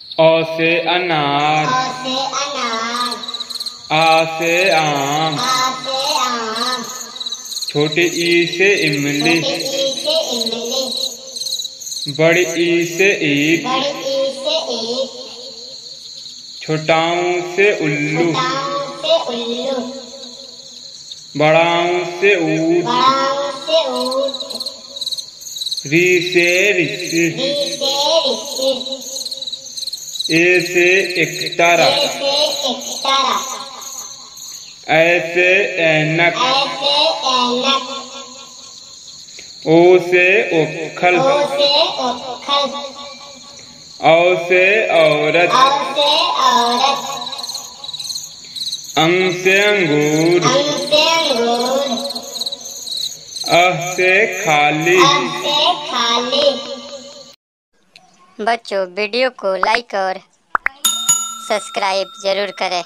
अ से अनार आ से आम छोटे ई से इमली बड़ी ई से ईद से छोटाऊ से उल्लू से बड़ाऊ से ऊट री से ऋषि ए से एकतारा ऐसे ऐनक। ओ से ओखल औ से औरत। अंग से अंगूर। अह से खाली। बच्चों वीडियो को लाइक और सब्सक्राइब ज़रूर करें।